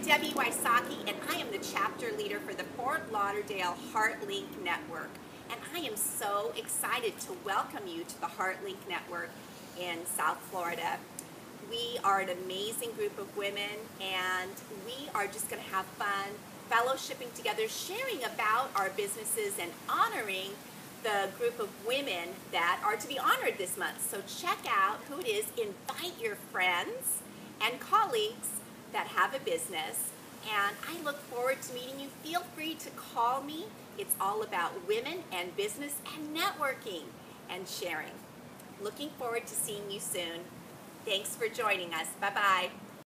I'm Debbie Wysocki, and I am the chapter leader for the Fort Lauderdale HeartLink Network. And I am so excited to welcome you to the HeartLink Network in South Florida. We are an amazing group of women, and we are just going to have fun fellowshipping together, sharing about our businesses, and honoring the group of women that are to be honored this month. So check out who it is, invite your friends and colleagues that have a business. And I look forward to meeting you. Feel free to call me. It's all about women and business and networking and sharing. Looking forward to seeing you soon. Thanks for joining us. Bye bye.